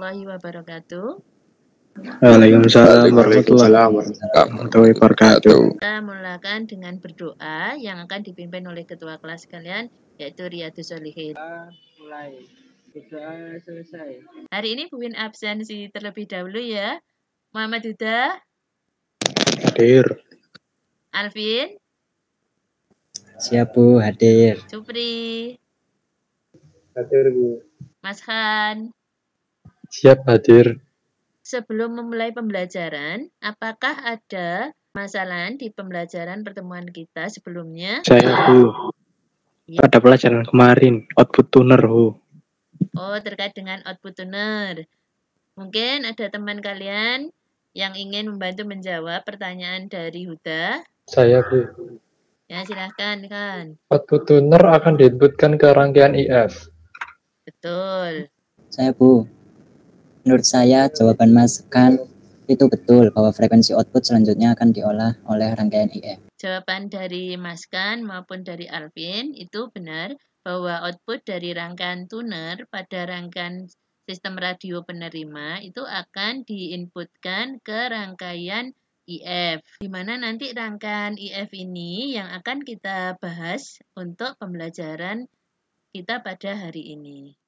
warahmatullahi wabarakatuh. Waalaikumsalam warahmatullahi wabarakatuh. Kita mulakan dengan berdoa yang akan dipimpin oleh ketua kelas kalian yaitu Riyadus Solihin. mulai berdoa selesai Hari ini Bu Win absensi terlebih dahulu ya. Muhammad Huda, Hadir. Alvin, Siap Bu, hadir. Supri, hadir bu Mas Han. Siap hadir. Sebelum memulai pembelajaran, apakah ada masalah di pembelajaran pertemuan kita sebelumnya? Saya Bu. Pada pelajaran kemarin, output tuner Bu. Oh, terkait dengan output tuner. Mungkin ada teman kalian yang ingin membantu menjawab pertanyaan dari Huda. Saya Bu. Ya, silahkan kan. Output tuner akan diinputkan ke rangkaian IF. Betul. Saya Bu. Menurut saya jawaban Mas Kan itu betul bahwa frekuensi output selanjutnya akan diolah oleh rangkaian IF. Jawaban dari Mas Kan maupun dari Alvin itu benar bahwa output dari rangkaian tuner pada rangkaian sistem radio penerima itu akan diinputkan ke rangkaian IF. Di mana nanti rangkaian IF ini yang akan kita bahas untuk pembelajaran kita pada hari ini.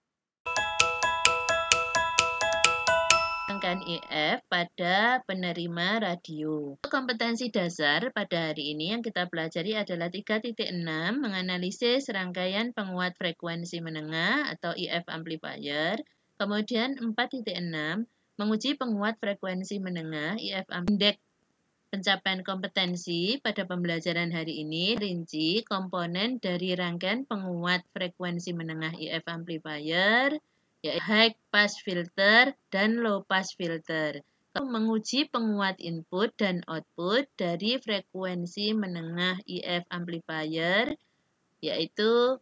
Rangkaian IF pada penerima radio. Kompetensi dasar pada hari ini yang kita pelajari adalah 3.6 menganalisis rangkaian penguat frekuensi menengah atau IF amplifier. Kemudian 4.6 menguji penguat frekuensi menengah IF indeks pencapaian kompetensi pada pembelajaran hari ini rinci komponen dari rangkaian penguat frekuensi menengah IF amplifier yaitu high pass filter dan low pass filter. Menguji penguat input dan output dari frekuensi menengah IF amplifier yaitu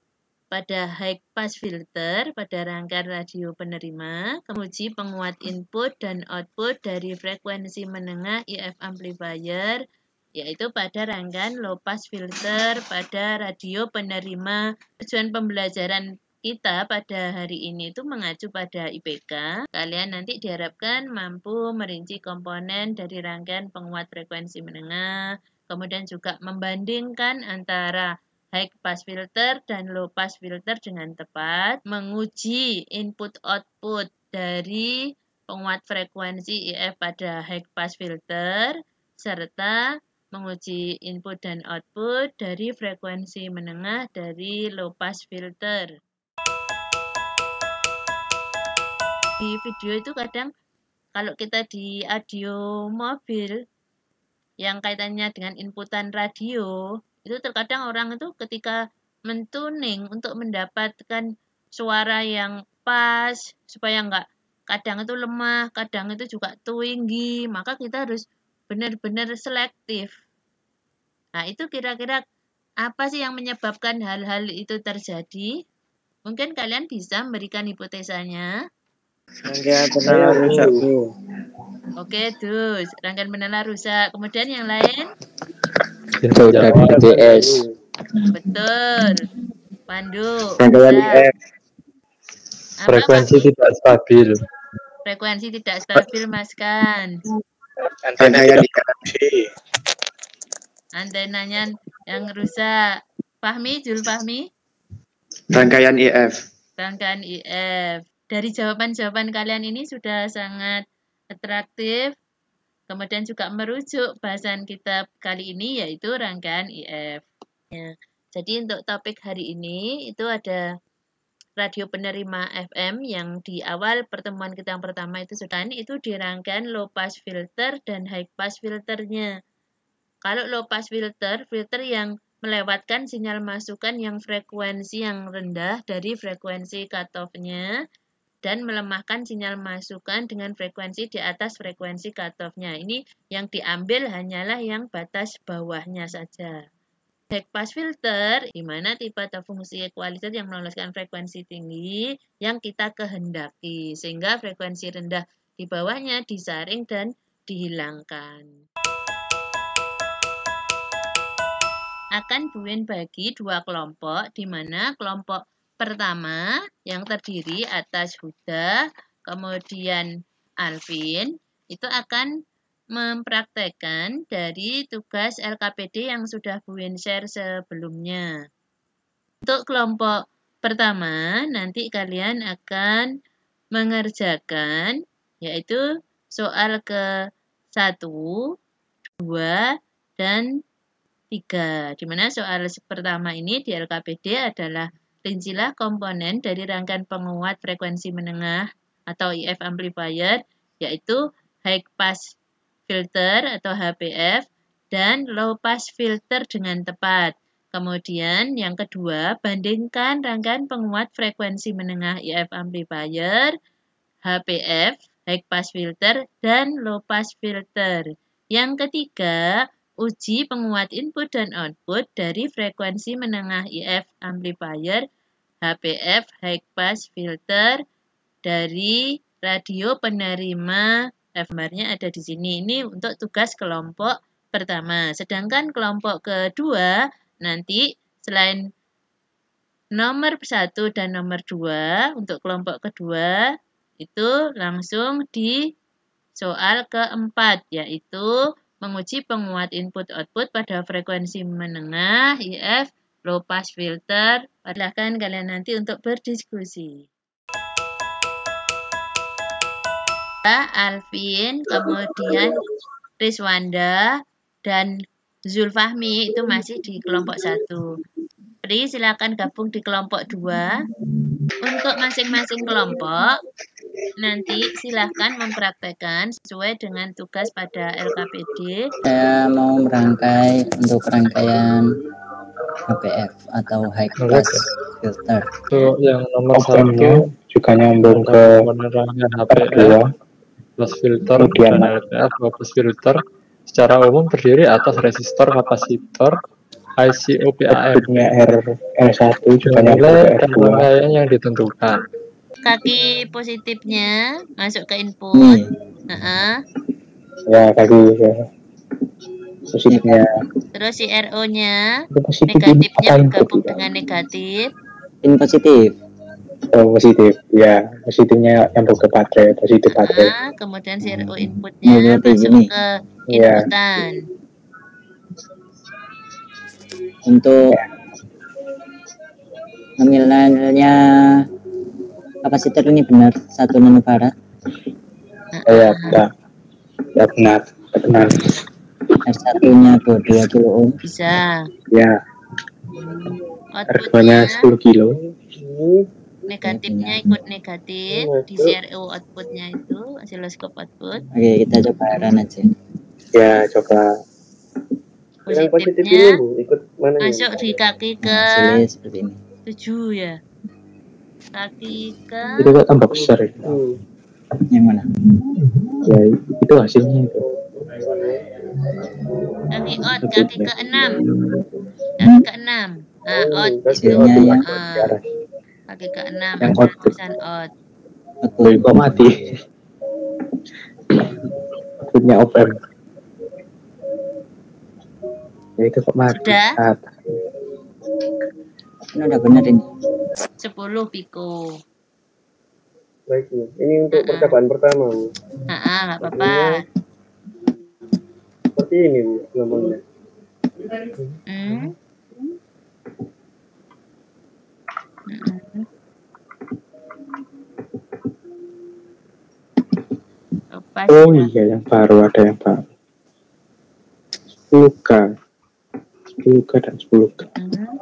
pada high pass filter pada rangkaian radio penerima, menguji penguat input dan output dari frekuensi menengah IF amplifier yaitu pada rangkaian low pass filter pada radio penerima. Tujuan pembelajaran kita pada hari ini itu mengacu pada IPK. Kalian nanti diharapkan mampu merinci komponen dari rangkaian penguat frekuensi menengah, kemudian juga membandingkan antara high pass filter dan low pass filter dengan tepat, menguji input output dari penguat frekuensi IF pada high pass filter, serta menguji input dan output dari frekuensi menengah dari low pass filter. Di video itu kadang kalau kita di audio mobil yang kaitannya dengan inputan radio, itu terkadang orang itu ketika mentuning untuk mendapatkan suara yang pas supaya enggak kadang itu lemah, kadang itu juga tinggi, maka kita harus benar-benar selektif. Nah, itu kira-kira apa sih yang menyebabkan hal-hal itu terjadi? Mungkin kalian bisa memberikan hipotesanya. Rangkaian penala rusak bu Oke, dus. Rangkaian penala rusak. Kemudian yang lain? Jawab. DBS. Betul. Pandu. rangkaian. IF Apa, Frekuensi Pak? tidak stabil. Frekuensi tidak stabil, Mas Kan. rangkaian IF Antenanya yang rusak. Fahmi, Jul Fahmi? rangkaian IF Rangkaian IF. Dari jawaban-jawaban kalian ini sudah sangat atraktif. Kemudian juga merujuk bahasan kita kali ini yaitu rangkaian IF. Ya. Jadi untuk topik hari ini itu ada radio penerima FM yang di awal pertemuan kita yang pertama itu sudah itu di rangkaian low pass filter dan high pass filternya. Kalau low pass filter, filter yang melewatkan sinyal masukan yang frekuensi yang rendah dari frekuensi cutoff-nya dan melemahkan sinyal masukan dengan frekuensi di atas frekuensi cutoff-nya. Ini yang diambil hanyalah yang batas bawahnya saja. High pass filter, di mana tipe atau fungsi equalizer yang meloloskan frekuensi tinggi yang kita kehendaki, sehingga frekuensi rendah di bawahnya disaring dan dihilangkan. Akan Buin bagi dua kelompok, di mana kelompok pertama yang terdiri atas Huda kemudian Alvin, itu akan mempraktekkan dari tugas LKPD yang sudah Bu Win share sebelumnya. Untuk kelompok pertama, nanti kalian akan mengerjakan yaitu soal ke 1, 2, dan 3. Di mana soal pertama ini di LKPD adalah rincilah komponen dari rangkaian penguat frekuensi menengah atau IF amplifier yaitu high pass filter atau HPF dan low pass filter dengan tepat. Kemudian yang kedua, bandingkan rangkaian penguat frekuensi menengah IF amplifier, HPF, high pass filter, dan low pass filter. Yang ketiga, uji penguat input dan output dari frekuensi menengah IF amplifier, HPF, high pass filter, dari radio penerima F-nya ada di sini. Ini untuk tugas kelompok pertama. Sedangkan kelompok kedua nanti selain nomor satu dan nomor dua untuk kelompok kedua itu langsung di soal keempat yaitu menguji penguat input-output pada frekuensi menengah IF low pass filter. Silahkan kalian nanti untuk berdiskusi. Alvin, kemudian Rizwanda, dan Zulfahmi itu masih di kelompok satu. Pri, silakan gabung di kelompok dua. Untuk masing-masing kelompok, nanti silakan mempraktekkan sesuai dengan tugas pada LKPD. Saya mau merangkai untuk rangkaian HPF atau high pass filter. Untuk yang nomor satu, juga nyambung ke penerangan HPF, dua. plus filter, Kemudian- dan LPF, plus filter, secara umum terdiri atas resistor, kapasitor, IC, OPAM, Outputnya R R1 juga nilai ke dan R2. rangkaian yang ditentukan. Kaki positifnya masuk ke input. Nih, Heeh. Ya kaki ya. positifnya. Terus si positif apa negatifnya bergabung dengan negatif. in positif. Oh positif. Ya positifnya nyambung ke baterai positif baterai. Nah, kemudian si RO Ini inputnya berarti masuk ke Iya. inputan. Untuk nominalnya kapasitor ini benar satu nanofarad Ya ya ya benar ya, benar. R1 nya 22 kilo ohm Bisa. Ya harganya Outputnya 10 kilo. negatifnya ikut negatif di CRO outputnya itu osiloskop output. oke kita coba run aja Ya coba Yang positif Positifnya ikut mana ya? masuk di kaki ke hasilnya seperti ini 7 ya. Kaki ke itu kok tambah besar ya. Hmm. yang mana Ya itu hasilnya itu. kaki out kaki ke 6. Kaki ke 6. Nah, out itu ya Ah, arah kaki ke 6 Yang tulisan out. Woi, output kok mati? Outputnya open. Ya itu kok mati. Sudah? Ah, ini udah benar ini 10 piko. Baik. Ini untuk Mm-mm. percobaan pertama Bu. Nah, nggak apa-apa. Seperti ini Bu ngomongnya. Hmm. Lepas Oh ya. iya yang baru ada yang baru. 10k. 10k dan 10k. Hmm.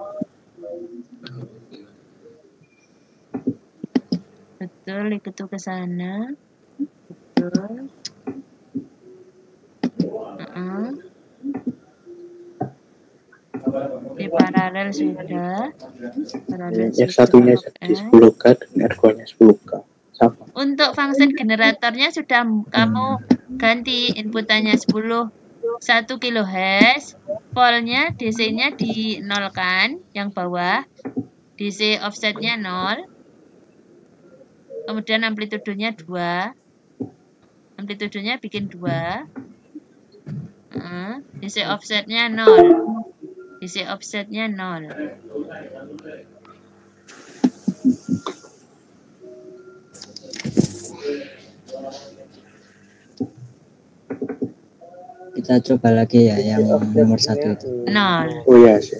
Betul, ikut tuh ke sana. Betul. Heeh. Di paralel sudah. Paralel Yang satunya jadi Eh. 10k dan ergonya 10k. Sama. Untuk function generatornya sudah kamu ganti inputannya 10 1 kHz, voltnya DC-nya di nol kan, yang bawah. DC offsetnya 0. Kemudian amplitudenya 2. Amplitudenya bikin 2. Heeh. DC offsetnya 0. DC offsetnya 0. Kita coba lagi ya yang nomor satu itu. Nol. Oh iya sih.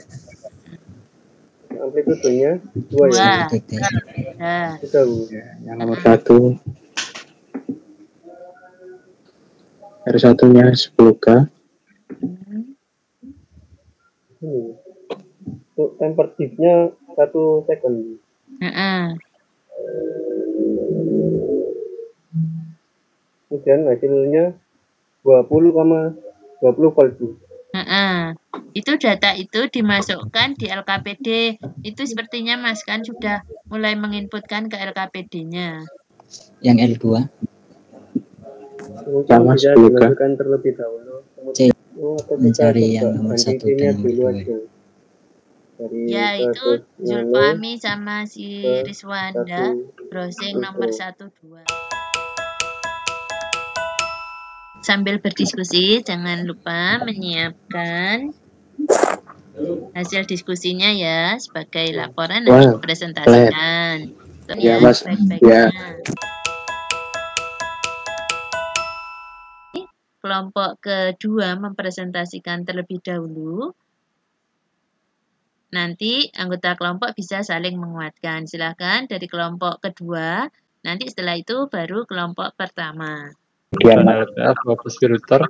Amplitudenya dua ya. Nah, bu. Ya, yang nomor satu. R satunya 10K. Ini. Untuk temper diff-nya satu second. heeh. Kemudian hasilnya 20,20 volt bu. Heeh. Itu data itu dimasukkan di LKPD. Itu sepertinya Mas kan sudah mulai menginputkan ke LKPD-nya. Yang L2 Kemudian Sama bisa 10K. dimasukkan terlebih dahulu. C. Oh, Mencari yang nomor satu dan nomor dulu dua. Dari Ya, itu Zulfami sama si Rizwanda satu browsing nomor 1 2. Sambil berdiskusi, jangan lupa menyiapkan hasil diskusinya ya sebagai laporan nanti presentasikan. Ya, Mas. baik-baiknya. Kelompok kedua mempresentasikan terlebih dahulu. Nanti anggota kelompok bisa saling menguatkan. Silakan dari kelompok kedua. Nanti setelah itu baru kelompok pertama. LPF Focus filter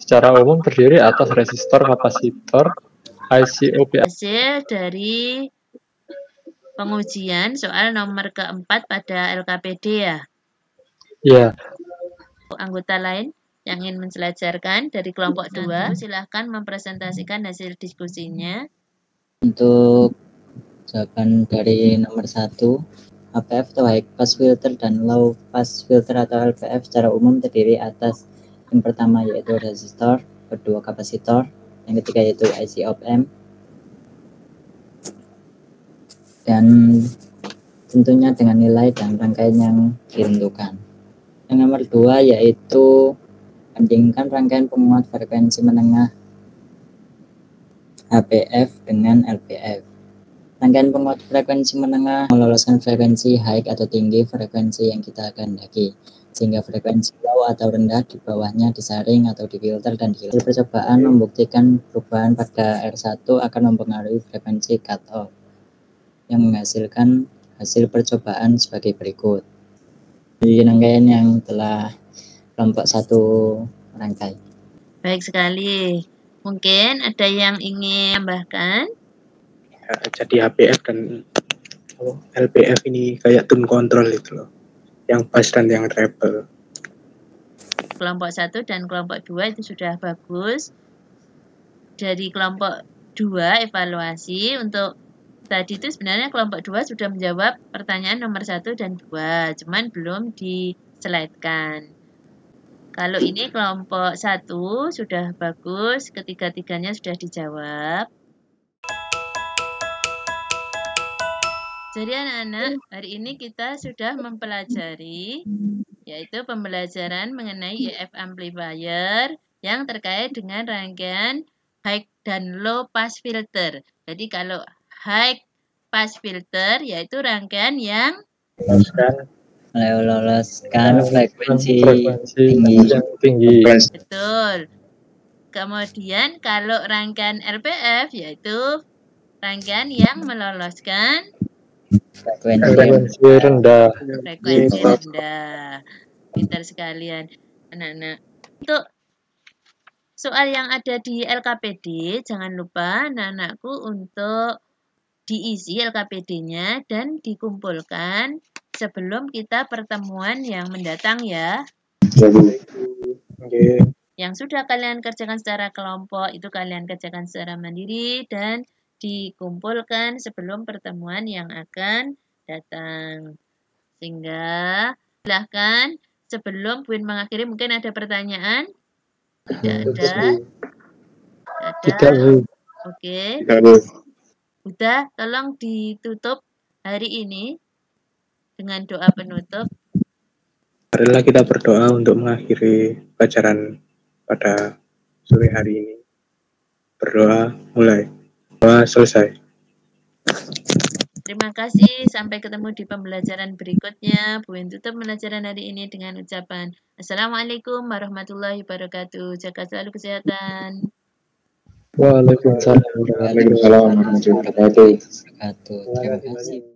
secara umum terdiri atas resistor, kapasitor, IC, OPA, Hasil dari pengujian soal nomor keempat pada LKPD ya. ya, Anggota lain yang ingin menselarkan dari kelompok dua, silahkan mempresentasikan hasil diskusinya. untuk jawaban dari nomor satu HPF atau high pass filter dan low pass filter atau LPF secara umum terdiri atas yang pertama yaitu resistor, kedua kapasitor, yang ketiga yaitu IC op amp, dan tentunya dengan nilai dan rangkaian yang ditentukan. Yang nomor dua yaitu bandingkan rangkaian penguat frekuensi menengah HPF dengan LPF. Rangkaian penguat frekuensi menengah meloloskan frekuensi high atau tinggi frekuensi yang kita kehendaki, sehingga frekuensi low atau rendah di bawahnya disaring atau difilter dan dihilangkan. Hasil percobaan membuktikan perubahan pada R1 akan mempengaruhi frekuensi cutoff yang menghasilkan hasil percobaan sebagai berikut. Di rangkaian yang telah kelompok satu rangkai. Baik sekali. Mungkin ada yang ingin tambahkan? Jadi HPF dan LPF ini kayak tune control itu loh. Yang bass dan yang treble. Kelompok satu dan kelompok dua itu sudah bagus. Dari kelompok dua evaluasi untuk tadi itu sebenarnya kelompok dua sudah menjawab pertanyaan nomor satu dan dua, cuman belum diselaitkan. Kalau ini kelompok satu sudah bagus, ketiga-tiganya sudah dijawab. Jadi anak-anak, hari ini kita sudah mempelajari yaitu pembelajaran mengenai EF amplifier yang terkait dengan rangkaian high dan low pass filter. Jadi kalau high pass filter yaitu rangkaian yang meloloskan frekuensi frekuensi tinggi. tinggi. betul. Kemudian kalau rangkaian RPF yaitu rangkaian yang meloloskan frekuensi Frekuensi rendah. frekuensi rendah. Pintar sekalian anak-anak. Untuk soal yang ada di LKPD, jangan lupa anak-anakku untuk diisi LKPD-nya dan dikumpulkan sebelum kita pertemuan yang mendatang ya. Oke. Yang sudah kalian kerjakan secara kelompok itu kalian kerjakan secara mandiri dan dikumpulkan sebelum pertemuan yang akan datang. Sehingga silahkan sebelum Buin mengakhiri mungkin ada pertanyaan? Tidak ada. Tidak, Ada. Oke. Bu. Udah, tolong ditutup hari ini dengan doa penutup. Marilah kita berdoa untuk mengakhiri pelajaran pada sore hari ini. Berdoa mulai. Doa selesai. Terima kasih. Sampai ketemu di pembelajaran berikutnya. Bu Win tutup pembelajaran hari ini dengan ucapan Assalamualaikum warahmatullahi wabarakatuh. Jaga selalu kesehatan. Waalaikumsalam. Waalaikumsalam warahmatullahi wabarakatuh. Terima kasih.